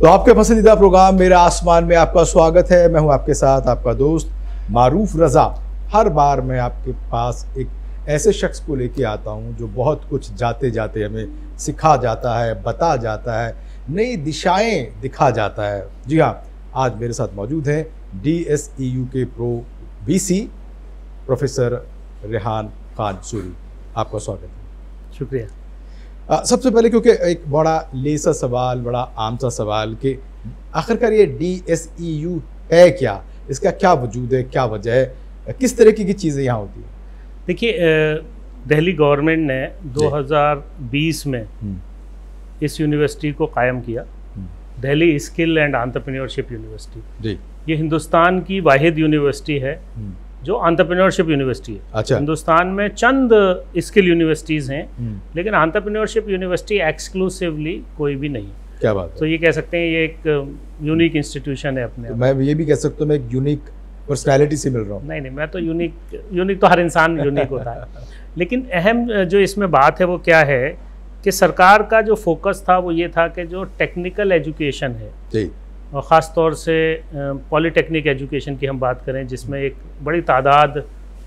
तो आपके पसंदीदा प्रोग्राम मेरे आसमान में आपका स्वागत है। मैं हूँ आपके साथ आपका दोस्त मारूफ रजा। हर बार मैं आपके पास एक ऐसे शख्स को लेके आता हूँ जो बहुत कुछ जाते जाते हमें सिखा जाता है, बता जाता है, नई दिशाएँ दिखा जाता है। जी हाँ आज मेरे साथ मौजूद हैं डी एस ई यू के pro V C professor Rehan Khan Suri. आपका स्वागत है। शुक्रिया। सबसे पहले क्योंकि एक बड़ा लेसा सवाल बड़ा आम सा सवाल कि आखिरकार ये डी एस ई यू है क्या? इसका क्या वजूद है क्या वजह है? किस तरीके की चीज़ें यहाँ होती हैं? देखिए दिल्ली गवर्नमेंट ने 2020 में इस यूनिवर्सिटी को कायम किया। Delhi skill and entrepreneurship university. जी। ये हिंदुस्तान की वाहिद यूनिवर्सिटी है। जो आंट्रप्रेन्योरशिप यूनिवर्सिटी है। अच्छा। हिंदुस्तान में चंद स्किल यूनिवर्सिटीज़ हैं हम्म, लेकिन आंट्रप्रेन्योरशिप यूनिवर्सिटी एक्सक्लूसिवली कोई भी नहीं। क्या बात तो ये कह सकते हैं ये एक यूनिक इंस्टीट्यूशन है अपने तो मैं ये भी कह सकता हूँ मैं एक यूनिक पर्सनैलिटी से मिल रहा हूँ। नहीं नहीं मैं तो यूनिक यूनिक तो हर इंसान यूनिक होता है। लेकिन अहम जो इसमें बात है वो क्या है कि सरकार का जो फोकस था वो ये था कि जो टेक्निकल एजुकेशन है और ख़ास तौर से पॉलीटेक्निक एजुकेशन की हम बात करें जिसमें एक बड़ी तादाद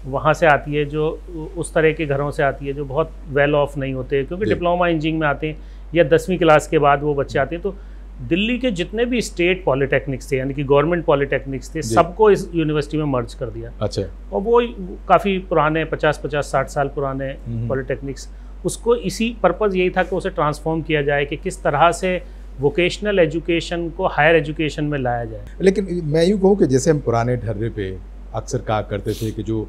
वहाँ से आती है जो उस तरह के घरों से आती है जो बहुत वेल ऑफ़ नहीं होते क्योंकि डिप्लोमा इंजीनियरिंग में आते हैं या दसवीं क्लास के बाद वो बच्चे आते हैं तो दिल्ली के जितने भी स्टेट पॉलिटेक्निक्स थे यानी कि गवर्नमेंट पॉलिटेक्निक्स थे सबको इस यूनिवर्सिटी में मर्ज कर दिया। अच्छा। और वो काफ़ी पुराने पचास पचास साठ साल पुराने हम्म। पॉलिटेक्निक्स उसको इसी पर्पज़ यही था कि उसे ट्रांसफॉर्म किया जाए कि किस तरह से वोकेशनल एजुकेशन को हायर एजुकेशन में लाया जाए। लेकिन मैं यूँ कहूँ कि जैसे हम पुराने ढर्रे पे अक्सर कहा करते थे कि जो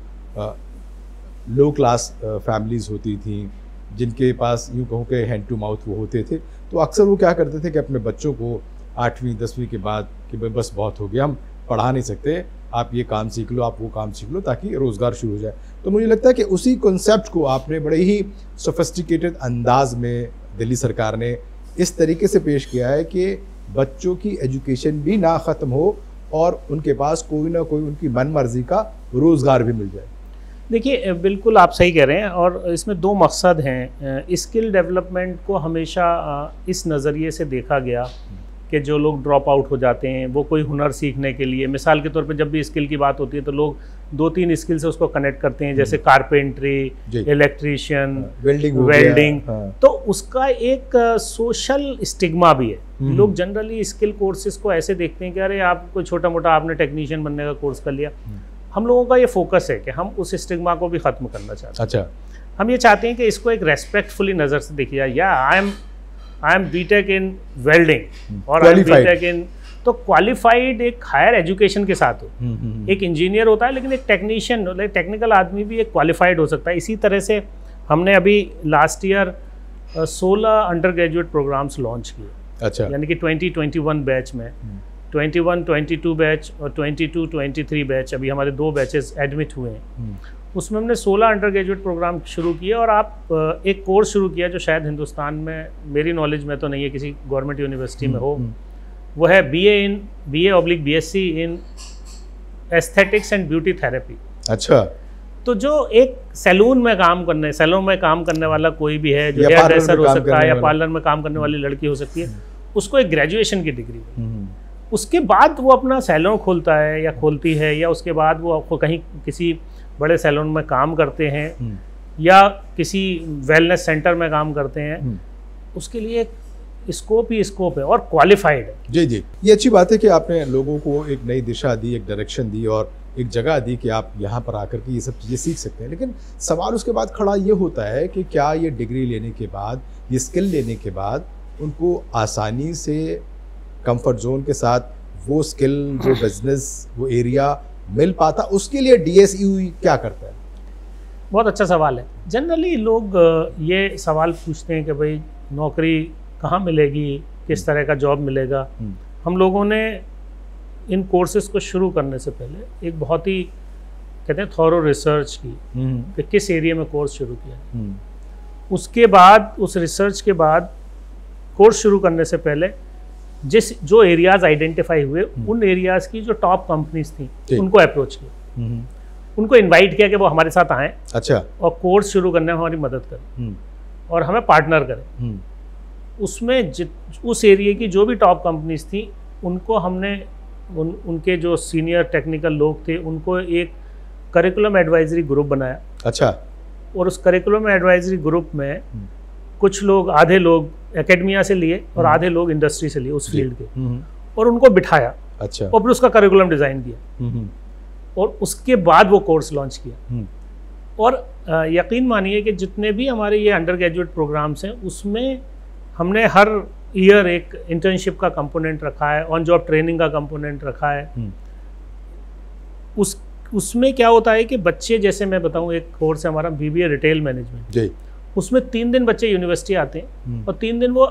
लो क्लास फैमिलीज़ होती थी, जिनके पास यूँ कहूँ कि हैंड टू माउथ वो होते थे तो अक्सर वो क्या करते थे कि अपने बच्चों को आठवीं, दसवीं के बाद कि भाई बस बहुत हो गया, हम पढ़ा नहीं सकते, आप ये काम सीख लो, आप वो काम सीख लो ताकि रोज़गार शुरू हो जाए। तो मुझे लगता है कि उसी कॉन्सेप्ट को आपने बड़े ही सोफिस्टिकेटेड अंदाज में दिल्ली सरकार ने इस तरीके से पेश किया है कि बच्चों की एजुकेशन भी ना ख़त्म हो और उनके पास कोई ना कोई उनकी मन मर्ज़ी का रोज़गार भी मिल जाए। देखिए बिल्कुल आप सही कह रहे हैं और इसमें दो मकसद हैं। स्किल डेवलपमेंट को हमेशा इस नज़रिए से देखा गया कि जो लोग ड्रॉप आउट हो जाते हैं, वो कोई हुनर सीखने के लिए, मिसाल के तौर पे जब भी स्किल की बात होती है तो लोग दो तीन स्किल से उसको कनेक्ट करते हैं जैसे कारपेंट्री इलेक्ट्रीशियन वेल्डिंग वेल्डिंग तो उसका एक सोशल स्टिग्मा भी है। हम्म। लोग जनरली स्किल कोर्सेज को ऐसे देखते हैं कि अरे आप कोई छोटा मोटा आपने टेक्नीशियन बनने का कोर्स कर लिया। हम्म। हम लोगों का ये फोकस है कि हम उस स्टिग्मा को भी ख़त्म करना चाहते हैं। अच्छा। हम ये चाहते हैं कि इसको एक रेस्पेक्टफुली नज़र से देखिए। या I am I am B tech in welding और I am B tech in तो क्वालिफाइड एक हायर एजुकेशन के साथ हो। हम्म, हम्म, हम्म, एक इंजीनियर होता है लेकिन एक टेक्नीशियन लाइक टेक्निकल आदमी भी एक क्वालिफाइड हो सकता है। इसी तरह से हमने अभी लास्ट ईयर सोलह अंडर ग्रेजुएट प्रोग्राम्स लॉन्च किए। अच्छा। यानी कि 2021 बैच में। 21 22 बैच और 22 23 बैच अभी हमारे दो बैचेस एडमिट हुए हैं। उसमें हमने 16 अंडर ग्रेजुएट प्रोग्राम शुरू किए और आप एक कोर्स शुरू किया जो शायद हिंदुस्तान में मेरी नॉलेज में तो नहीं है किसी गवर्नमेंट यूनिवर्सिटी में हो। वो है B A in B A oblique B S C in aesthetics and beauty therapy अच्छा। तो जो एक सैलून में काम करने सैलून में काम करने वाला कोई भी है जो हेयर ड्रेसर हो सकता है या पार्लर में काम करने वाली लड़की हो सकती है उसको एक ग्रेजुएशन की डिग्री हम्म, उसके बाद वो अपना सैलून खोलता है या खोलती है या उसके बाद वो आपको कहीं किसी बड़े सैलून में काम करते हैं हम्म, या किसी वेलनेस सेंटर में काम करते हैं हम्म। उसके लिए एक स्कोप ही स्कोप है और क्वालिफाइड है। जी जी। ये अच्छी बात है कि आपने लोगों को एक नई दिशा दी एक डायरेक्शन दी और एक जगह दी कि आप यहाँ पर आकर के ये सब चीज़ें सीख सकते हैं। लेकिन सवाल उसके बाद खड़ा ये होता है कि क्या ये डिग्री लेने के बाद ये स्किल लेने के बाद उनको आसानी से कंफर्ट जोन के साथ वो स्किल वो बिज़नेस वो एरिया मिल पाता। उसके लिए डी क्या करता है? बहुत अच्छा सवाल है। जनरली लोग ये सवाल पूछते हैं कि भाई नौकरी कहाँ मिलेगी किस तरह का जॉब मिलेगा। हम्म। हम लोगों ने इन कोर्सेज को शुरू करने से पहले एक बहुत ही कहते हैं थॉरो रिसर्च की हम्म, कि किस एरिया में कोर्स शुरू किया हम्म, उसके बाद उस रिसर्च के बाद कोर्स शुरू करने से पहले जिस जो एरियाज़ आइडेंटिफाई हुए उन एरियाज़ की जो टॉप कंपनीज़ थी उनको अप्रोच किया। हम्म, उनको इनवाइट किया कि वो हमारे साथ आएँ अच्छा। और कोर्स शुरू करने में हमारी मदद करें हम्म, और हमें पार्टनर करें। हम्म, उसमें उस एरिए की जो भी टॉप कंपनीज़ थी उनको हमने उन उनके जो सीनियर टेक्निकल लोग थे उनको एक करिकुलम एडवाइजरी ग्रुप बनाया। अच्छा। और उस करिकुलम एडवाइजरी ग्रुप में हम्म। कुछ लोग आधे लोग एकेडमिया से लिए और हम्म। आधे लोग इंडस्ट्री से लिए उस फ़ील्ड के। हम्म, और उनको बिठाया। अच्छा। और फिर उसका करिकुलम डिज़ाइन किया। और उसके बाद वो कोर्स लॉन्च किया। और यकीन मानिए कि जितने भी हमारे ये अंडर ग्रेजुएट प्रोग्राम्स हैं उसमें हमने हर ईयर एक इंटर्नशिप का कंपोनेंट रखा है ऑन जॉब ट्रेनिंग का कंपोनेंट रखा है। हम्म, उस उसमें क्या होता है कि बच्चे जैसे मैं बताऊँ एक कोर्स है हमारा बीबीए रिटेल मैनेजमेंट उसमें तीन दिन बच्चे यूनिवर्सिटी आते हैं हम्म, और तीन दिन वो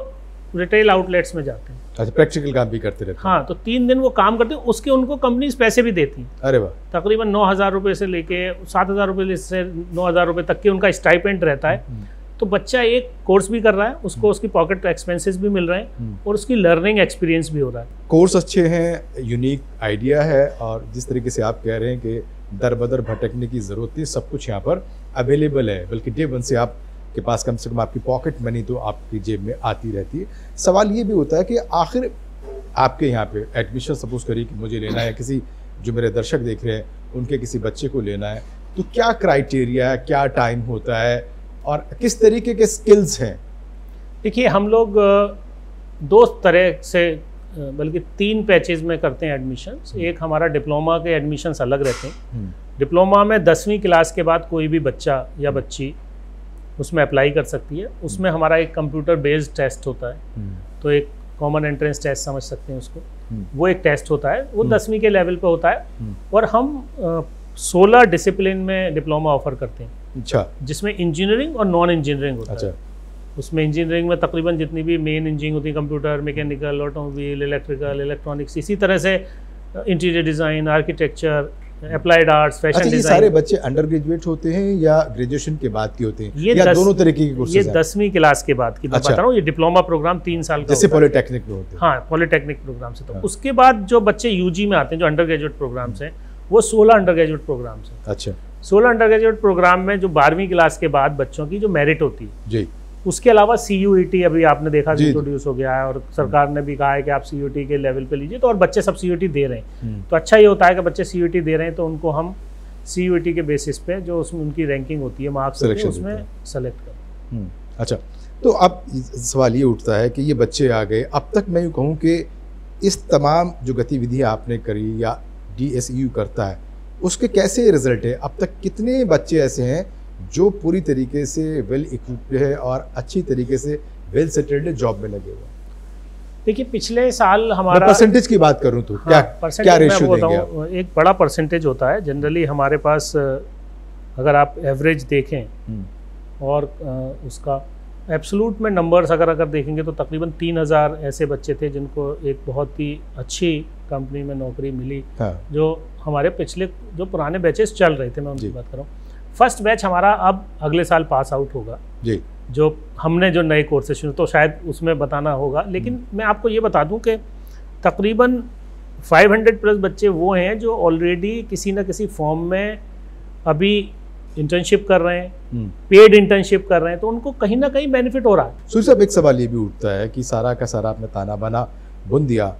रिटेल आउटलेट्स में जाते हैं। अच्छा प्रैक्टिकल काम भी करते रहते हैं। हाँ तो तीन दिन वो काम करते हैं उसके उनको कंपनीज़ पैसे भी देती हैं। अरे वाह। तकरीबन नौ हज़ार रुपये से लेके सात हज़ार रुपये से नौ हज़ार रुपये तक के उनका स्टाइपेंट रहता है। हम्म, तो बच्चा एक कोर्स भी कर रहा है उसको उसकी पॉकेट एक्सपेंसेस भी मिल रहे हैं हम्म। और उसकी लर्निंग एक्सपीरियंस भी हो रहा है कोर्स अच्छे हैं यूनिक आइडिया है और जिस तरीके से आप कह रहे हैं कि दर बदर भटकने की ज़रूरत नहीं सब कुछ यहाँ पर अवेलेबल है बल्कि डे वन से आप के पास कम से कम आपकी पॉकेट मनी तो आपकी जेब में आती रहती है सवाल ये भी होता है कि आखिर आपके यहाँ पे एडमिशन सपोज़ करिए कि मुझे लेना है किसी जो मेरे दर्शक देख रहे हैं उनके किसी बच्चे को लेना है तो क्या क्राइटेरिया है क्या टाइम होता है और किस तरीके के स्किल्स हैं? देखिए हम लोग दो तरह से बल्कि तीन पैचेज में करते हैं एडमिशन्स एक हमारा डिप्लोमा के एडमिशन्स अलग रहते हैं। डिप्लोमा में दसवीं क्लास के बाद कोई भी बच्चा या बच्ची उसमें अप्लाई कर सकती है। उसमें हमारा एक कंप्यूटर बेस्ड टेस्ट होता है। तो एक कॉमन एंट्रेंस टेस्ट समझ सकते हैं उसको। हम्म। वो एक टेस्ट होता है। वो हम्म। दसवीं के लेवल पे होता है। हम्म। और हम सोलह डिसिप्लिन में डिप्लोमा ऑफ़र करते हैं। अच्छा। जिसमें इंजीनियरिंग और नॉन इंजीनियरिंग होता अच्छा। है उसमें इंजीनियरिंग में तकरीबन जितनी भी मेन इंजीनियरिंग होती है computer mechanical automobile electrical electronics इसी तरह से interior design architecture applied arts fashion अच्छा ये सारे बच्चे अंडर ग्रेजुएट होते हैं या ग्रेजुएशन के बाद के होते हैं? ये या दस- दोनों तरीके के ये कोर्सेज दसवीं क्लास के बाद की अच्छा। बता रहा हूँ। ये डिप्लोमा प्रोग्राम तीन साल का जैसे पॉलिटेक्निक में होते हैं। हाँ पॉलिटेक्निक प्रोग्राम से तो। हाँ। उसके बाद जो बच्चे यूजी में आते हैं जो अंडर ग्रेजुएट प्रोग्राम्स हैं वो सोलह अंडर ग्रेजुएट प्रोग्राम्स हैं। अच्छा। सोलह अंडर ग्रेजुएट प्रोग्राम में जो बारहवीं क्लास के बाद बच्चों की जो मेरिट होती है जी। उसके अलावा सी अभी आपने देखा। इंट्रोड्यूस हो गया है और सरकार ने भी कहा है कि आप सी के लेवल पे लीजिए तो और बच्चे सब सी यू टी दे रहे हैं। हम्म, तो अच्छा ये होता है कि बच्चे सी दे रहे हैं तो उनको हम सी यू टी के बेसिस पे जो उसमें उनकी रैंकिंग होती है मार्क्स उसमें सेलेक्ट कर। हम्म, अच्छा। तो अब सवाल ये उठता है कि ये बच्चे आ गए अब तक मैं यूँ कहूँ कि इस तमाम जो गतिविधि आपने करी या डीएसयू करता है उसके कैसे रिज़ल्ट है? अब तक कितने बच्चे ऐसे हैं जो पूरी तरीके से वेल इक्विप्ड है और अच्छी तरीके से वेल सेटल्ड जॉब में लगे हुए देखिए पिछले साल हमारा परसेंटेज की बात करूँ तो क्या हाँ, क्या मैं रेशियो देंगे आप? एक बड़ा परसेंटेज होता है। जनरली हमारे पास अगर आप एवरेज देखें हम्म, और उसका एब्सोलूट में नंबर्स अगर अगर देखेंगे तो तकरीबन तीन हज़ार ऐसे बच्चे थे जिनको एक बहुत ही अच्छी कंपनी में नौकरी मिली हाँ। जो हमारे पिछले जो पुराने बैचेस चल रहे थे मैं उनकी बात कर रहा हूँ। फ़र्स्ट बैच हमारा अब अगले साल पास आउट होगा। जी। जो हमने जो नए कोर्सेज शुरू तो शायद उसमें बताना होगा लेकिन हम्म। मैं आपको ये बता दूँ कि तकरीबन 500 प्लस बच्चे वो हैं जो ऑलरेडी किसी ना किसी फॉर्म में अभी इंटर्नशिप कर रहे हैं हम्म। पेड इंटर्नशिप कर रहे हैं तो उनको कहीं ना कहीं बेनिफिट हो रहा है। सुई साहब एक सवाल ये भी उठता है कि सारा का सारा आपने ताना बाना बुन दिया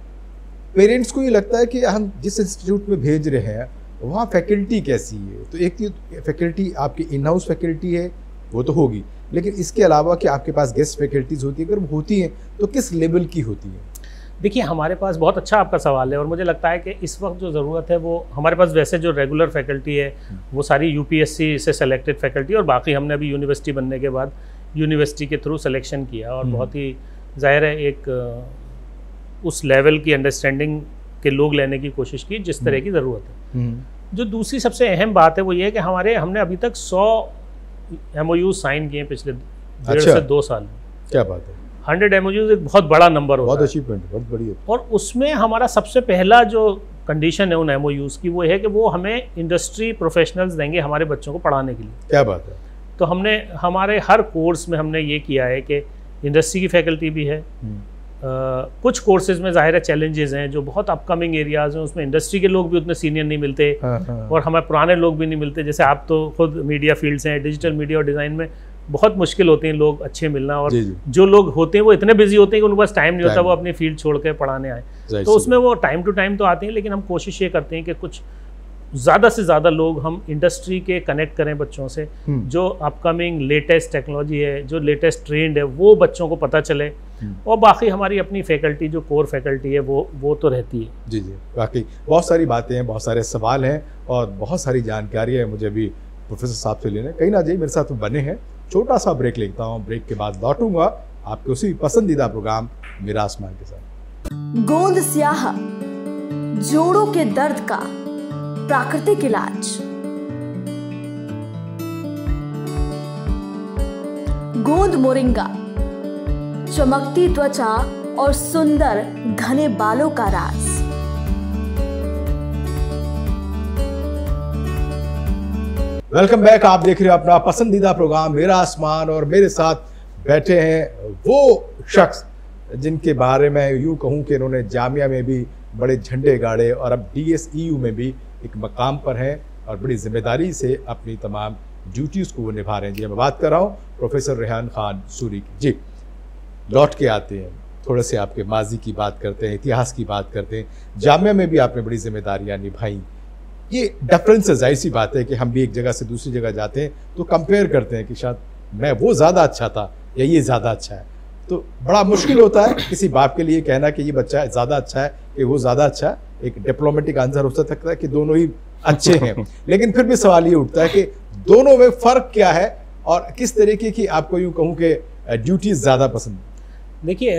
पेरेंट्स को ये लगता है कि हम जिस इंस्टीट्यूट में भेज रहे हैं वहाँ फैकल्टी कैसी है? तो एक फैकल्टी आपकी इन हाउस फैकल्टी है वो तो होगी। लेकिन इसके अलावा कि आपके पास गेस्ट फैकल्टीज होती है अगर वो होती हैं तो किस लेवल की होती है? देखिए हमारे पास बहुत अच्छा आपका सवाल है और मुझे लगता है कि इस वक्त जो ज़रूरत है वो हमारे पास वैसे जो रेगुलर फैकल्टी है वो सारी यूपीएससी से सेलेक्टेड फैकल्टी और बाकी हमने अभी यूनिवर्सिटी बनने के बाद यूनिवर्सिटी के थ्रू सिलेक्शन किया और हम्म। बहुत ही ज़ाहिर है एक उस लेवल की अंडरस्टैंडिंग के लोग लेने की कोशिश की जिस तरह की ज़रूरत है। जो दूसरी सबसे अहम बात है वो ये है कि हमारे हमने अभी तक सौ एम साइन किए हैं पिछले डेढ़ अच्छा। से दो साल में। क्या बात है। हंड्रेड एम एक बहुत बड़ा नंबर होता बहुत अचीवमेंट बहुत बढ़िया और उसमें हमारा सबसे पहला जो कंडीशन है उन एम की वो है कि वो हमें इंडस्ट्री प्रोफेशनल्स देंगे हमारे बच्चों को पढ़ाने के लिए। क्या बात है। तो हमने हमारे हर कोर्स में हमने ये किया है कि इंडस्ट्री की फैकल्टी भी है। हम्म, कुछ कोर्सेज में ज़ाहिर है चैलेंजेस हैं जो बहुत अपकमिंग एरियाज़ हैं उसमें इंडस्ट्री के लोग भी उतने सीनियर नहीं मिलते हाँ हाँ। और हमें पुराने लोग भी नहीं मिलते। जैसे आप तो खुद मीडिया फ़ील्ड से हैं डिजिटल मीडिया और डिज़ाइन में बहुत मुश्किल होते हैं लोग अच्छे मिलना और जी जी। जो लोग होते हैं वो इतने बिज़ी होते हैं कि उनके पास टाइम नहीं होता वो अपनी फ़ील्ड छोड़ के पढ़ाने आए। तो उसमें वो टाइम टू टाइम तो आते हैं लेकिन हम कोशिश ये करते हैं कि कुछ ज़्यादा से ज़्यादा लोग हम इंडस्ट्री के कनेक्ट करें बच्चों से। हम्म। जो अपकमिंग लेटेस्ट टेक्नोलॉजी है जो लेटेस्ट ट्रेंड है वो बच्चों को पता चले। और बाकी हमारी अपनी फैकल्टी जो कोर फैकल्टी है वो वो तो रहती है। जी जी। वाकई बहुत सारी बातें हैं बहुत सारे सवाल हैं और बहुत सारी जानकारी है मुझे भी प्रोफेसर साहब से लेने। कहीं ना जी मेरे साथ बने हैं। छोटा सा ब्रेक लेता हूँ ब्रेक के बाद लौटूँगा आपके उसी पसंदीदा प्रोग्राम मेरा आसमान के साथ। गोंद स्याह जोड़ों के दर्द का प्राकृतिक इलाज। गोंद मोरिंगा चमकती त्वचा और सुंदर घने बालों का राज। वेलकम बैक आप देख रहे हो अपना पसंदीदा प्रोग्राम, मेरा आसमान और मेरे साथ बैठे हैं वो शख्स जिनके बारे में यूँ कहूँ कि इन्होंने जामिया में भी बड़े झंडे गाड़े और अब डी में भी एक मकाम पर हैं और बड़ी ज़िम्मेदारी से अपनी तमाम ड्यूटीज़ को वो निभा रहे हैं। जी, मैं बात कर रहा हूँ प्रोफेसर रेहान खान सूरी की। जी। लौट के आते हैं। थोड़े से आपके माजी की बात करते हैं इतिहास की बात करते हैं। जामिया में भी आपने बड़ी जिम्मेदारियाँ निभाई। ये डिफरेंस ज़ाहिर सी बात है कि हम भी एक जगह से दूसरी जगह जाते हैं तो कंपेयर करते हैं कि शायद मैं वो ज़्यादा अच्छा था या ये ज़्यादा अच्छा है। तो बड़ा मुश्किल होता है किसी बाप के लिए कहना कि ये बच्चा ज़्यादा अच्छा है कि वो ज़्यादा अच्छा है। एक डिप्लोमेटिक आंसर हो सकता है कि दोनों ही अच्छे हैं। लेकिन फिर भी सवाल ये उठता है कि दोनों में फ़र्क क्या है और किस तरीके की आपको यूँ कहूँ कि ड्यूटीज़ ज़्यादा पसंद देखिए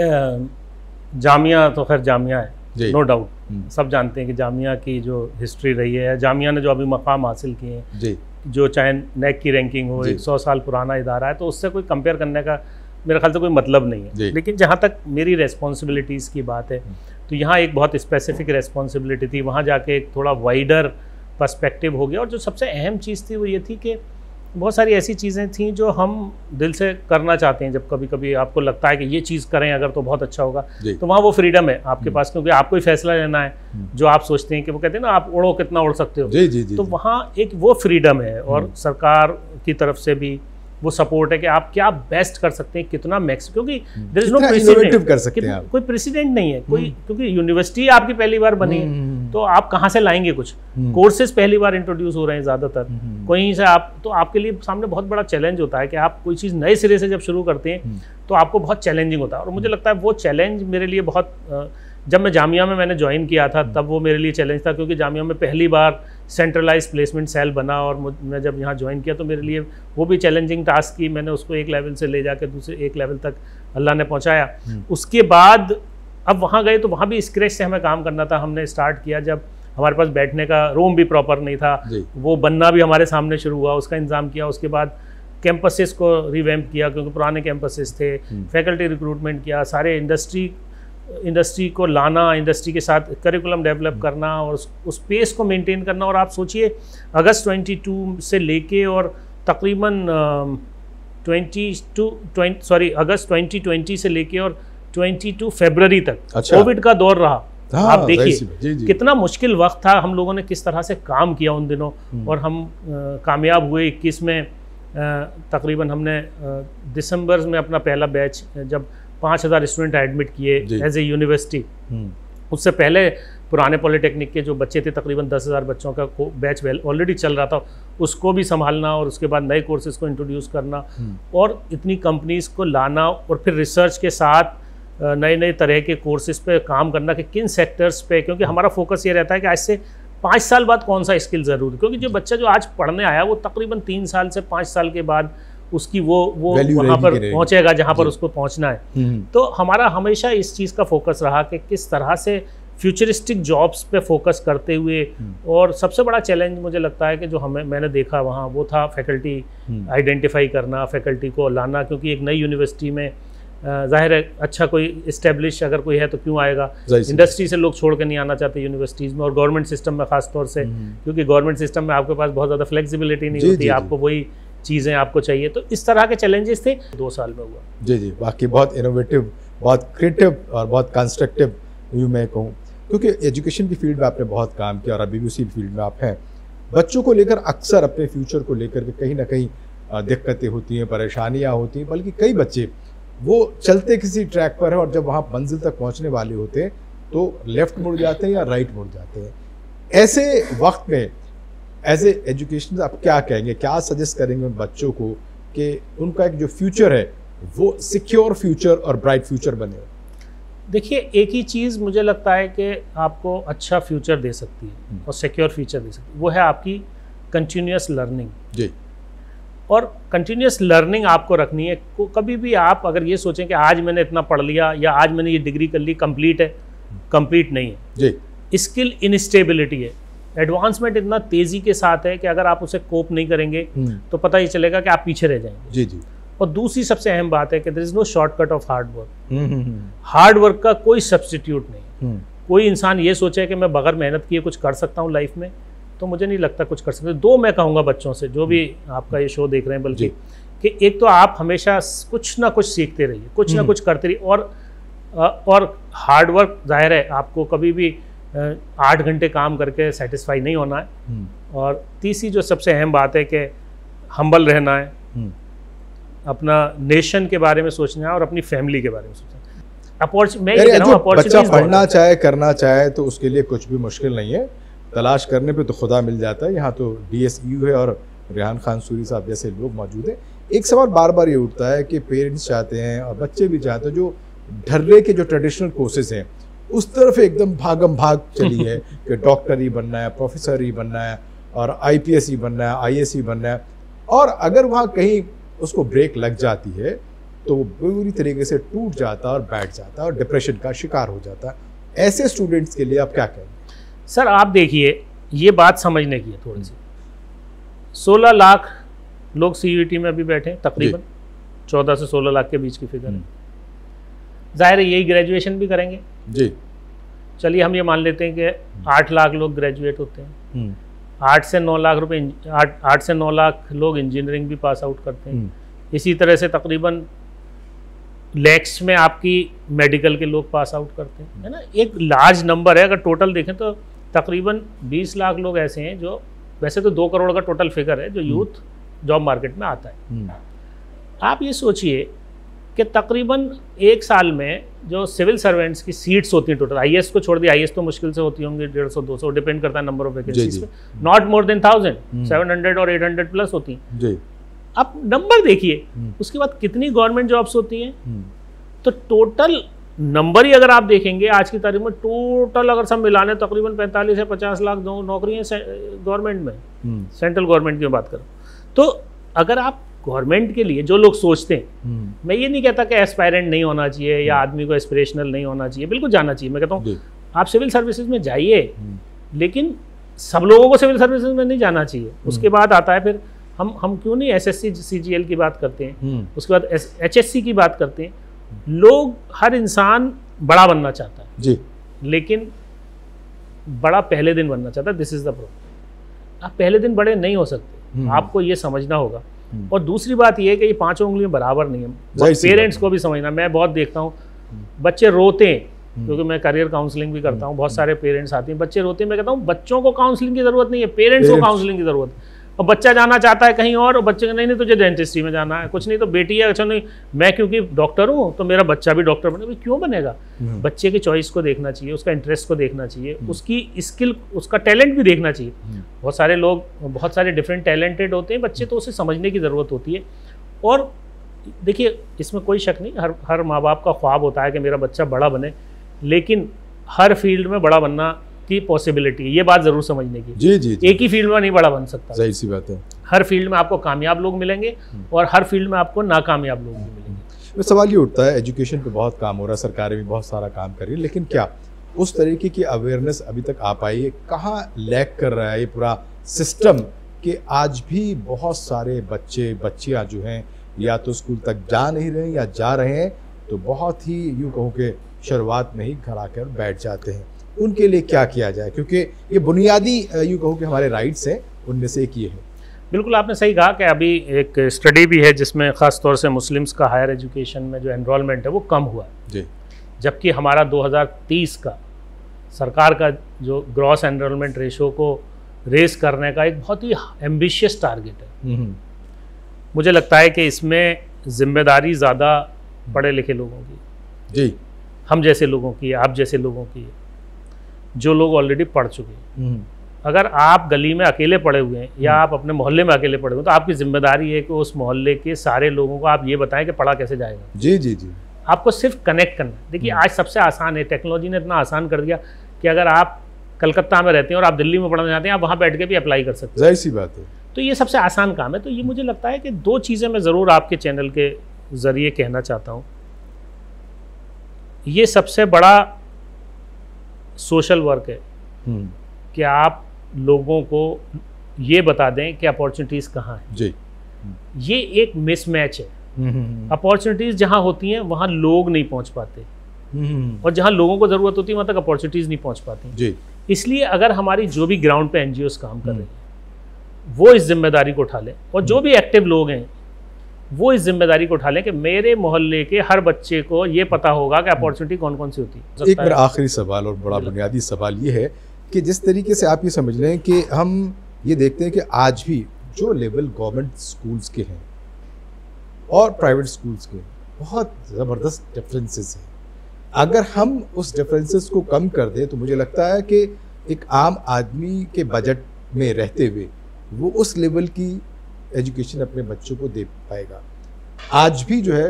जामिया तो खैर जामिया है। नो डाउट हम्म। सब जानते हैं कि जामिया की जो हिस्ट्री रही है जामिया ने जो अभी मकाम हासिल किए हैं जो। चाहे नेक की रैंकिंग हो एक सौ साल पुराना इदारा है तो उससे कोई कंपेयर करने का मेरे ख्याल से कोई मतलब नहीं है। लेकिन जहाँ तक मेरी रेस्पॉन्सिबिलिटीज़ की बात है तो यहाँ एक बहुत स्पेसिफिक रेस्पॉन्सिबिलिटी थी वहाँ जाके एक थोड़ा वाइडर पर्सपेक्टिव हो गया और जो सबसे अहम चीज़ थी वो ये थी कि बहुत सारी ऐसी चीज़ें थी जो हम दिल से करना चाहते हैं जब कभी कभी आपको लगता है कि ये चीज़ करें अगर तो बहुत अच्छा होगा तो वहाँ वो फ्रीडम है आपके हम्म। पास क्योंकि आपको ही फैसला लेना है हम्म। जो आप सोचते हैं कि वो कहते हैं ना आप उड़ो कितना उड़ सकते हो जी जी जी तो वहाँ एक वो फ्रीडम है और हम्म। सरकार की तरफ़ से भी वो सपोर्ट है कि आप क्या बेस्ट कर सकते हैं कितना मैक्स क्योंकि देर इज़ नो innovative कर सकते हैं कोई प्रेसिडेंट नहीं है कोई हम्म। क्योंकि यूनिवर्सिटी आपकी पहली बार बनी है हम्म। तो आप कहाँ से लाएँगे कुछ हम्म। कोर्सेज पहली बार इंट्रोड्यूस हो रहे हैं ज़्यादातर हम्म। कहीं से आप तो आपके लिए सामने बहुत बड़ा चैलेंज होता है कि आप कोई चीज़ नए सिरे से जब शुरू करते हैं हम्म। तो आपको बहुत चैलेंजिंग होता है और मुझे लगता है वो चैलेंज मेरे लिए बहुत जब मैं जामिया में मैंने ज्वाइन किया था तब वो मेरे लिए चैलेंज था क्योंकि जामिया में पहली बार सेंट्रलाइज प्लेसमेंट सेल बना और मैं जब यहाँ ज्वाइन किया तो मेरे लिए वो भी चैलेंजिंग टास्क की मैंने उसको एक लेवल से ले जाकर दूसरे एक लेवल तक अल्लाह ने पहुँचाया। हम्म। उसके बाद अब वहाँ गए तो वहाँ भी स्क्रैच से हमें काम करना था। हमने स्टार्ट किया जब हमारे पास बैठने का रूम भी प्रॉपर नहीं था। वो बनना भी हमारे सामने शुरू हुआ उसका इंतज़ाम किया उसके बाद कैंपसेस को रिवैम्प किया क्योंकि पुराने कैंपसेस थे। हम्म। फैकल्टी रिक्रूटमेंट किया सारे इंडस्ट्री इंडस्ट्री को लाना इंडस्ट्री के साथ करिकुलम डेवलप करना और उस, उस पेस को मेंटेन करना और आप सोचिए अगस्त 22 से लेके और तकरीबन ट्वेंटी टू सॉरी अगस्त 2020 से लेके और 22 फरवरी तक अच्छा। कोविड का दौर रहा हाँ, आप देखिए। कितना मुश्किल वक्त था हम लोगों ने किस तरह से काम किया उन दिनों हम्म। और हम अ, कामयाब हुए इक्कीस में तकरीबन हमने दिसंबर में अपना पहला बैच जब पाँच हज़ार स्टूडेंट एडमिट किए एज ए यूनिवर्सिटी। उससे पहले पुराने पॉलिटेक्निक के जो बच्चे थे तकरीबन दस हज़ार बच्चों का बैच वेल ऑलरेडी चल रहा था उसको भी संभालना और उसके बाद नए कोर्सेज को इंट्रोड्यूस करना हम्म। और इतनी कंपनीज़ को लाना और फिर रिसर्च के साथ नए नए तरह के कोर्सेज पे काम करना कि किन सेक्टर्स पे क्योंकि हमारा फोकस ये रहता है कि आज से पाँच साल बाद कौन सा स्किल ज़रूरी क्योंकि जो बच्चा जो आज पढ़ने आया वो तकरीबन तीन साल से पाँच साल के बाद उसकी वो वो वहाँ पर पहुँचेगा जहाँ पर उसको पहुँचना है हम्म। तो हमारा हमेशा इस चीज़ का फोकस रहा कि किस तरह से फ्यूचरिस्टिक जॉब्स पे फोकस करते हुए हम्म। और सबसे बड़ा चैलेंज मुझे लगता है कि जो हमें मैंने देखा वहाँ वो था फैकल्टी हम्म। आइडेंटिफाई करना फैकल्टी को लाना क्योंकि एक नई यूनिवर्सिटी में ज़ाहिर है अच्छा कोई इस्टेब्लिश अगर कोई है तो क्यों आएगा इंडस्ट्री से लोग छोड़ के नहीं आना चाहते यूनिवर्सिटीज़ में और गवर्नमेंट सिस्टम में खास तौर से हम्म। क्योंकि गवर्नमेंट सिस्टम में आपके पास बहुत ज़्यादा फ्लेक्सिबिलिटी नहीं जी, होती जी। आपको वही चीज़ें आपको चाहिए। तो इस तरह के चैलेंजेस थे, दो साल में हुआ। जी जी वाकई बहुत इनोवेटिव बहुत क्रिएटिव और बहुत कंस्ट्रक्टिव यूँ मैं कहूँ। क्योंकि एजुकेशन की फ़ील्ड में आपने बहुत काम किया और अभी भी उसी फ़ील्ड में आप हैं। बच्चों को लेकर अक्सर अपने फ्यूचर को लेकर के कहीं ना कहीं दिक्कतें होती हैं, परेशानियाँ होती हैं, बल्कि कई बच्चे वो चलते किसी ट्रैक पर है और जब वहाँ मंजिल तक पहुँचने वाले होते हैं तो लेफ़्ट मुड़ जाते हैं या राइट मुड़ जाते हैं। ऐसे वक्त में एज ए एजुकेशन आप क्या कहेंगे? क्या सजेस्ट करेंगे उन बच्चों को कि उनका एक जो फ्यूचर है वो सिक्योर फ्यूचर और ब्राइट फ्यूचर बने? देखिए एक ही चीज़ मुझे लगता है कि आपको अच्छा फ्यूचर दे सकती है हम्म। और सिक्योर फ्यूचर दे सकती है। वो है आपकी कंटिन्यूस लर्निंग जी। और कंटिन्यूस लर्निंग आपको रखनी है। को- कभी भी आप अगर ये सोचें कि आज मैंने इतना पढ़ लिया या आज मैंने ये डिग्री कर ली कंप्लीट है। कंप्लीट नहीं है। जी। स्किल इनस्टेबिलिटी है। एडवांसमेंट इतना तेज़ी के साथ है कि अगर आप उसे कोप नहीं करेंगे हम्म, तो पता ही चलेगा कि आप पीछे रह जाएँगे। जी जी। और दूसरी सबसे अहम बात है कि there is no shortcut of hard work हम्म, हम्म, हम्म, हार्ड वर्क का कोई सब्सटीट्यूट नहीं। हम्म, कोई इंसान ये सोचे कि मैं बगैर मेहनत किए कुछ कर सकता हूँ लाइफ में तो मुझे नहीं लगता कुछ कर सकते। दो मैं कहूँगा बच्चों से जो भी आपका ये शो देख रहे हैं बल्कि कि एक तो आप हमेशा कुछ ना कुछ सीखते रहिए कुछ ना हम्म। कुछ करते रहिए। और और हार्ड वर्क ज़ाहिर है आपको कभी भी आठ घंटे काम करके सेटिस्फाई नहीं होना है। हम्म, और तीसरी जो सबसे अहम बात है कि हम्बल रहना है। हम्म, अपना नेशन के बारे में सोचना है और अपनी फैमिली के बारे में सोचना है। अपॉर्चु मैं ये कह रहा हूँ जो बच्चा पढ़ना चाहे करना चाहे तो उसके लिए कुछ भी मुश्किल नहीं है। तलाश करने पे तो खुदा मिल जाता है। यहाँ तो डी है और रेहान खान सूरी साहब जैसे लोग मौजूद हैं। एक सवाल बार बार ये उठता है कि पेरेंट्स चाहते हैं और बच्चे भी चाहते हैं जो ढर्रे के जो ट्रेडिशनल कोर्सेज हैं उस तरफ़ एकदम भागम भाग चली है कि डॉक्टर ही बनना है प्रोफेसर ही बनना है और आईपीएस ही बनना है आईएएस ही बनना है। और अगर वहाँ कहीं उसको ब्रेक लग जाती है तो वो पूरी तरीके से टूट जाता है और बैठ जाता है और डिप्रेशन का शिकार हो जाता। है ऐसे स्टूडेंट्स के लिए आप क्या कहेंगे? सर आप देखिए ये बात समझने की है थोड़ी सी। सोलह लाख लोग सी में अभी बैठे हैं तकरीबन। चौदह से सोलह लाख के बीच की फिगर है। ज़ाहिर है यही ग्रेजुएशन भी करेंगे। जी। चलिए हम ये मान लेते हैं कि आठ लाख लोग ग्रेजुएट होते हैं। हम्म, आठ से नौ लाख रुपए आठ आठ से नौ लाख लोग इंजीनियरिंग भी पास आउट करते हैं। हम्म, इसी तरह से तकरीबन लैक्स में आपकी मेडिकल के लोग पास आउट करते हैं। है ना? एक लार्ज नंबर है अगर टोटल देखें तो तकरीबन 20 लाख लोग ऐसे हैं जो वैसे तो दो करोड़ का टोटल फिगर है जो यूथ जॉब मार्केट में आता है। हम्म, आप ये सोचिए कि तकरीबन एक साल में जो सिविल सर्वेंट्स की सीट्स होती हैं टोटल आईएएस को छोड़ दिया आईएएस तो मुश्किल से होती होंगी डेढ़ सौ दो सौ डिपेंड करता है नंबर ऑफ़ वैकेंसीज पे। नॉट मोर देन थाउज़ेंड हम्म। सेवन हंड्रेड और एट हंड्रेड प्लस होती हैं। अब नंबर देखिए हम्म, उसके बाद कितनी गवर्नमेंट जॉब्स होती हैं? हम्म, तो टोटल नंबर ही अगर आप देखेंगे आज की तारीख में टोटल अगर सब मिलाने तकरीबन पैंतालीस या पचास लाख नौकरियाँ गवर्नमेंट में। हम्म, सेंट्रल गवर्नमेंट की बात करूँ तो अगर आप गवर्नमेंट के लिए जो लोग सोचते हैं। हम्म, मैं ये नहीं कहता कि एस्पायरेंट नहीं होना चाहिए या आदमी को एस्पिरेशनल नहीं होना चाहिए बिल्कुल जाना चाहिए। मैं कहता हूँ आप सिविल सर्विसेज़ में जाइए हम्म, लेकिन सब लोगों को सिविल सर्विसेज़ में नहीं जाना चाहिए। उसके बाद आता है फिर हम हम क्यों नहीं एस एस सी की बात करते हैं? हम्म, उसके बाद एच एस सी की बात करते हैं। लोग हर इंसान बड़ा बनना चाहता है। जी। लेकिन बड़ा पहले दिन बनना चाहता है। दिस इज़ द प्रॉब्लम आप पहले दिन बड़े नहीं हो सकते। हम्म। आपको ये समझना होगा हम्म। और दूसरी बात यह है कि ये पाँचों उंगलियाँ बराबर नहीं है। पेरेंट्स को भी समझना मैं बहुत देखता हूँ। बच्चे रोते हैं हम्म। क्योंकि मैं करियर काउंसलिंग भी करता हूँ बहुत सारे पेरेंट्स आते हैं बच्चे रोते हैं मैं कहता हूँ बच्चों को काउंसलिंग की ज़रूरत नहीं है पेरेंट्स को काउंसलिंग की ज़रूरत है। और बच्चा जाना चाहता है कहीं और और बच्चे नहीं नहीं तुझे डेंटिस्ट्री में जाना है। कुछ नहीं तो बेटी है अच्छा नहीं मैं क्योंकि डॉक्टर हूँ तो मेरा बच्चा भी डॉक्टर बने क्यों बनेगा? हम्म, बच्चे की चॉइस को देखना चाहिए उसका इंटरेस्ट को देखना चाहिए उसकी स्किल उसका टैलेंट भी देखना चाहिए। हम्म, बहुत सारे लोग बहुत सारे डिफरेंट टैलेंटेड होते हैं बच्चे तो उसे समझने की ज़रूरत होती है। और देखिए इसमें कोई शक नहीं हर हर माँ बाप का ख्वाब होता है कि मेरा बच्चा बड़ा बने लेकिन हर फ़ील्ड में बड़ा बनना की पॉसिबिलिटी है ये बात ज़रूर समझने की। जी जी जी। एक ही फ़ील्ड में नहीं बड़ा बन सकता। सही सी बात है। हर फ़ील्ड में आपको कामयाब लोग मिलेंगे और हर फ़ील्ड में आपको नाकामयाब लोग भी मिलेंगे। सवाल ये उठता है एजुकेशन पे बहुत काम हो रहा है सरकारें भी बहुत सारा काम कर रही है लेकिन क्या उस तरीके की अवेयरनेस अभी तक आ पाई है? कहाँ लैक कर रहा है ये पूरा सिस्टम कि आज भी बहुत सारे बच्चे बच्चियाँ जो हैं या तो स्कूल तक जा नहीं रहे हैं या जा रहे हैं तो बहुत ही यूँ कहूँ कि शुरुआत में ही घर आकर बैठ जाते हैं। उनके लिए क्या किया जाए? क्योंकि ये बुनियादी यूँ कहूँ कि हमारे राइट्स हैं उनमें से एक ये है। बिल्कुल आपने सही कहा कि अभी एक स्टडी भी है जिसमें ख़ास तौर से मुस्लिम्स का हायर एजुकेशन में जो एनरोलमेंट है वो कम हुआ है। जी। जबकि हमारा 2030 का सरकार का जो ग्रॉस एनरोलमेंट रेशो को रेस करने का एक बहुत ही एम्बिशियस टारगेट है। हम्म, मुझे लगता है कि इसमें ज़िम्मेदारी ज़्यादा पढ़े लिखे लोगों की जी। हम जैसे लोगों की आप जैसे लोगों की है। जो लोग ऑलरेडी पढ़ चुके हैं। हम्म, अगर आप गली में अकेले पड़े हुए हैं या आप अपने मोहल्ले में अकेले पड़े हुए हैं तो आपकी ज़िम्मेदारी है कि उस मोहल्ले के सारे लोगों को आप ये बताएँ कि पढ़ा कैसे जाएगा। जी जी जी। आपको सिर्फ़ कनेक्ट करना है। देखिए आज सबसे आसान है टेक्नोलॉजी ने इतना आसान कर दिया कि अगर आप कलकत्ता में रहते हैं और आप दिल्ली में पढ़ना चाहते हैं आप वहाँ बैठ के भी अप्लाई कर सकते ज़ाहिर सी बात है। तो ये सबसे आसान काम है। तो ये मुझे लगता है कि दो चीज़ें मैं ज़रूर आपके चैनल के ज़रिए कहना चाहता हूँ। ये सबसे बड़ा सोशल वर्क है। हम्म, कि आप लोगों को ये बता दें कि अपॉर्चुनिटीज़ कहाँ हैं। जी। ये एक मिसमैच है। हम्म, हम्म, अपॉर्चुनिटीज़ जहाँ होती हैं वहाँ लोग नहीं पहुँच पाते। और जहाँ लोगों को ज़रूरत होती है वहाँ तक अपॉर्चुनिटीज़ नहीं पहुँच पाती। जी। इसलिए अगर हमारी जो भी ग्राउंड पे एन काम कर रहे हैं वो इस ज़िम्मेदारी को उठा लें। और जो भी एक्टिव लोग हैं वो इस ज़िम्मेदारी को उठा लें कि मेरे मोहल्ले के हर बच्चे को ये पता होगा कि अपॉर्चुनिटी कौन कौन सी होती है। एक मेरा आखिरी सवाल और बड़ा बुनियादी सवाल ये है कि जिस तरीके से आप ये समझ लें कि हम ये देखते हैं कि आज भी जो लेवल गवर्नमेंट स्कूल्स के हैं और प्राइवेट स्कूल्स के बहुत ज़बरदस्त डिफरेंसेस हैं। अगर हम उस डिफरेंसेस को कम कर दें तो मुझे लगता है कि एक आम आदमी के बजट में रहते हुए वो उस लेवल की एजुकेशन अपने बच्चों को दे पाएगा। आज भी जो है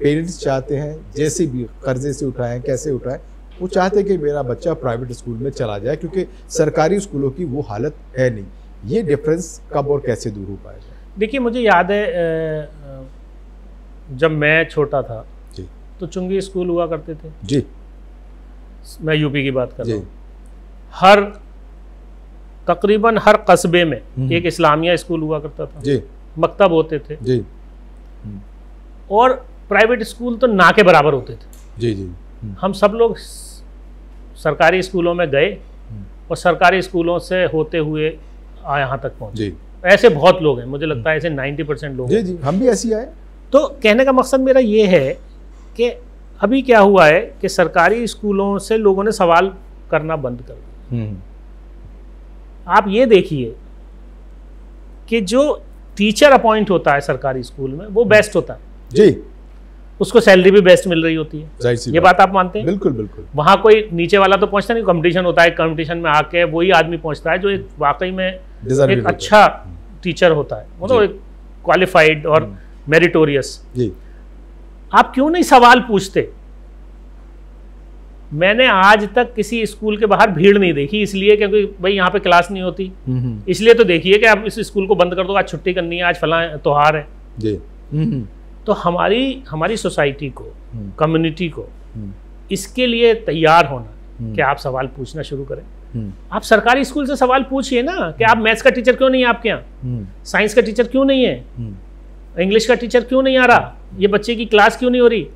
पेरेंट्स चाहते हैं जैसे भी कर्जे से उठाएँ कैसे उठाएँ वो चाहते हैं कि मेरा बच्चा प्राइवेट स्कूल में चला जाए क्योंकि सरकारी स्कूलों की वो हालत है नहीं। ये डिफरेंस कब और कैसे दूर हो पाएगा? देखिए मुझे याद है जब मैं छोटा था जी। तो चुंगी स्कूल हुआ करते थे। जी। मैं यूपी की बात कर रहा हूँ। हर तकरीबन हर कस्बे में हम्म। एक इस्लामिया स्कूल हुआ करता था। जी। मकतब होते थे। जी। और प्राइवेट स्कूल तो ना के बराबर होते थे। जी जी। हम्म, हम सब लोग सरकारी स्कूलों में गए हम्म। और सरकारी स्कूलों से होते हुए यहाँ तक पहुँचे। ऐसे बहुत लोग हैं। मुझे लगता है ऐसे 90 परसेंट लोग जी जी। हम भी ऐसे आए। तो कहने का मकसद मेरा ये है कि अभी क्या हुआ है कि सरकारी स्कूलों से लोगों ने सवाल करना बंद कर दिया। आप ये देखिए कि जो टीचर अपॉइंट होता है सरकारी स्कूल में वो बेस्ट होता है। जी। उसको सैलरी भी बेस्ट मिल रही होती है। ये बात। आप मानते हैं? बिल्कुल बिल्कुल। वहाँ कोई नीचे वाला तो पहुँचता नहीं कंपटीशन होता है कंपटीशन में आके वही आदमी पहुँचता है जो एक वाकई में एक अच्छा टीचर होता है। मतलब एक क्वालिफाइड और मेरिटोरियस जी। आप क्यों नहीं सवाल पूछते? मैंने आज तक किसी स्कूल के बाहर भीड़ नहीं देखी इसलिए क्योंकि भाई यहाँ पे क्लास नहीं होती। इसलिए तो देखिए कि आप इस स्कूल को बंद कर दो आज छुट्टी करनी है आज फला त्योहार है। जी। तो हमारी हमारी सोसाइटी को हम्म, कम्युनिटी को हम्म, इसके लिए तैयार होना हम्म, कि आप सवाल पूछना शुरू करें। आप सरकारी स्कूल से सवाल पूछिए ना कि आप मैथ्स का टीचर क्यों नहीं है आपके यहाँ? साइंस का टीचर क्यों नहीं है? इंग्लिश का टीचर क्यों नहीं आ रहा? ये बच्चे की क्लास क्यों नहीं हो रही?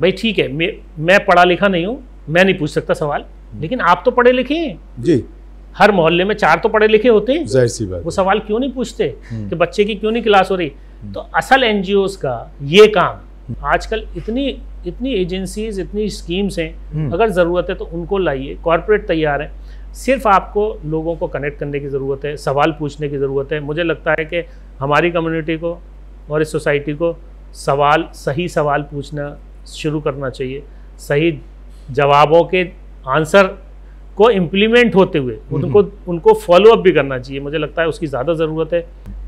भाई ठीक है मैं मैं पढ़ा लिखा नहीं हूँ मैं नहीं पूछ सकता सवाल लेकिन आप तो पढ़े लिखे हैं। जी। हर मोहल्ले में चार तो पढ़े लिखे होते हैं। ज़ाहिर सी बात वो सवाल क्यों नहीं पूछते हम्म। कि बच्चे की क्यों नहीं क्लास हो रही? तो असल एन का ये काम आजकल इतनी इतनी एजेंसीज इतनी स्कीम्स हैं हम्म। अगर ज़रूरत है तो उनको लाइए कॉरपोरेट तैयार है। सिर्फ़ आपको लोगों को कनेक्ट करने की ज़रूरत है सवाल पूछने की ज़रूरत है। मुझे लगता है कि हमारी कम्युनिटी को और इस सोसाइटी को सवाल सही सवाल पूछना शुरू करना चाहिए। सही जवाबों के आंसर को इम्प्लीमेंट होते हुए उनको उनको फॉलो अप भी करना चाहिए। मुझे लगता है उसकी ज़्यादा ज़रूरत है।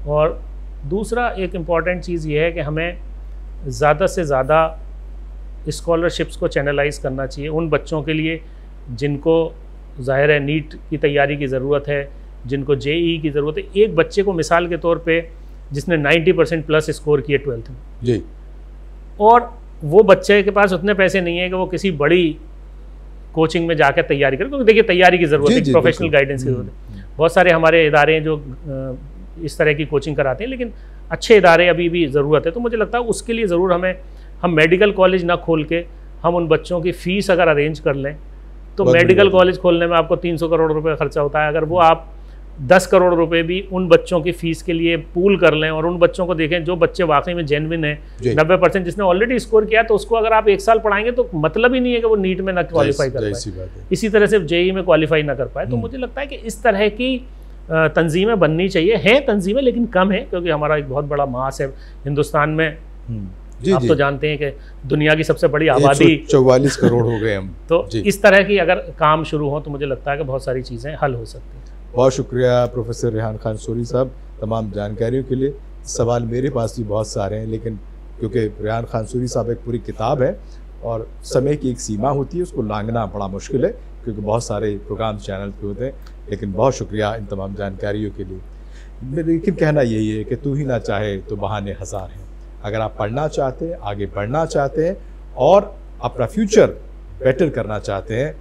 और दूसरा एक इंपॉर्टेंट चीज़ ये है कि हमें ज़्यादा से ज़्यादा स्कॉलरशिप्स को चैनलाइज करना चाहिए। उन बच्चों के लिए जिनको ज़ाहिर है नीट की तैयारी की ज़रूरत है जिनको जेई की ज़रूरत है। एक बच्चे को मिसाल के तौर पे जिसने 90 परसेंट प्लस स्कोर किए ट्वेल्थ में। जी। और वो बच्चे के पास उतने पैसे नहीं है कि वो किसी बड़ी कोचिंग में जाकर तैयारी करें क्योंकि देखिए तैयारी की ज़रूरत है प्रोफेशनल गाइडेंस की हम्म, ज़रूरत है। बहुत सारे हमारे इदारे हैं जो इस तरह की कोचिंग कराते हैं लेकिन अच्छे इदारे अभी भी ज़रूरत है तो मुझे लगता है उसके लिए ज़रूर हमें हम मेडिकल कॉलेज ना खोल के हम उन बच्चों की फ़ीस अगर अरेंज कर लें तो मेडिकल कॉलेज खोलने में आपको 300 करोड़ रुपए खर्चा होता है। अगर वो आप 10 करोड़ रुपए भी उन बच्चों की फ़ीस के लिए पूल कर लें और उन बच्चों को देखें जो बच्चे वाकई में जेनविन है नब्बे परसेंट जिसने ऑलरेडी स्कोर किया तो उसको अगर आप एक साल पढ़ाएँगे तो मतलब ही नहीं है कि वो नीट में ना क्वालिफाई कर पाए। सी बात है। इसी तरह से जेई में क्वालिफाई ना कर पाए। तो हम्म। मुझे लगता है कि इस तरह की तंजीमें बननी चाहिए। हैं तंजीमें लेकिन कम है क्योंकि हमारा एक बहुत बड़ा मास है हिंदुस्तान में। हम्म, जी आप जी। तो जानते हैं कि दुनिया की सबसे बड़ी आबादी चौवालीस करोड़ हो गए हम। तो इस तरह की अगर काम शुरू हो तो मुझे लगता है कि बहुत सारी चीज़ें हल हो सकती हैं। बहुत शुक्रिया, प्रोफेसर रेहान खान सोरी साहब, तमाम जानकारियों के लिए। सवाल मेरे पास भी बहुत सारे हैं, लेकिन क्योंकि रेहान खान सूरी साहब एक पूरी किताब है और समय की एक सीमा होती है, उसको लांघना बड़ा मुश्किल है, क्योंकि बहुत सारे प्रोग्राम चैनल पे होते हैं, लेकिन बहुत शुक्रिया इन तमाम जानकारियों के लिए। लेकिन कहना यही है कि तू ही ना चाहे तो बहाने हज़ार हैं। अगर आप पढ़ना चाहते हैं, आगे बढ़ना चाहते हैं और अपना फ्यूचर बेटर करना चाहते हैं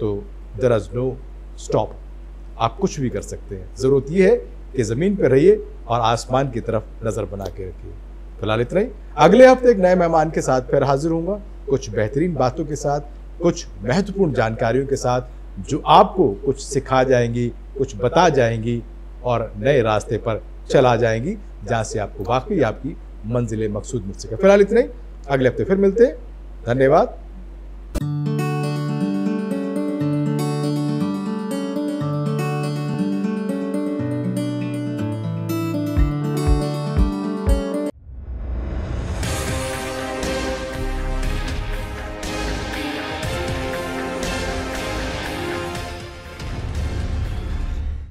तो देर इज़ नो स्टॉप। आप कुछ भी कर सकते हैं। ज़रूरत यह है कि ज़मीन पर रहिए और आसमान की तरफ़ नज़र बना के रखिए। फ़िलहाल इतना ही। अगले हफ़्ते एक नए मेहमान के साथ फिर हाजिर होऊँगा। कुछ बेहतरीन बातों के साथ, कुछ महत्वपूर्ण जानकारियों के साथ जो आपको कुछ सिखा जाएँगी, कुछ बता जाएँगी और नए रास्ते पर चला जाएँगी, जहाँ से आपको वाकई आपकी मंजिल मकसूद मिल सके। फ़िलहाल इतना अगले हफ़्ते फिर मिलते हैं। धन्यवाद।